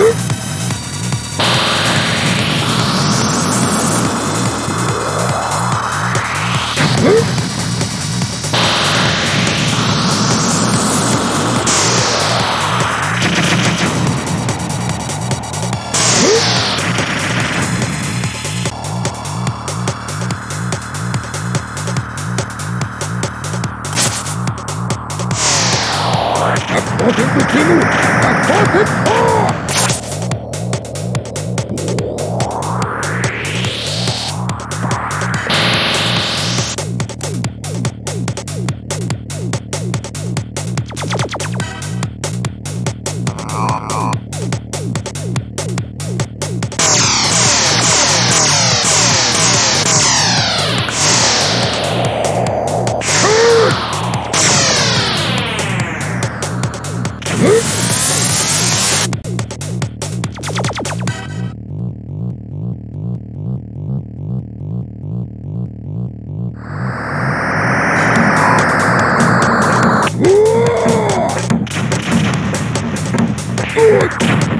Oh, จุ